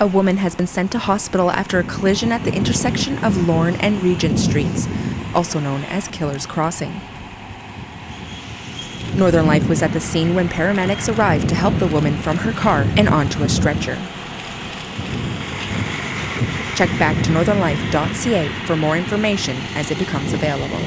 A woman has been sent to hospital after a collision at the intersection of Lorne and Regent Streets, also known as Killer's Crossing. Northern Life was at the scene when paramedics arrived to help the woman from her car and onto a stretcher. Check back to northernlife.ca for more information as it becomes available.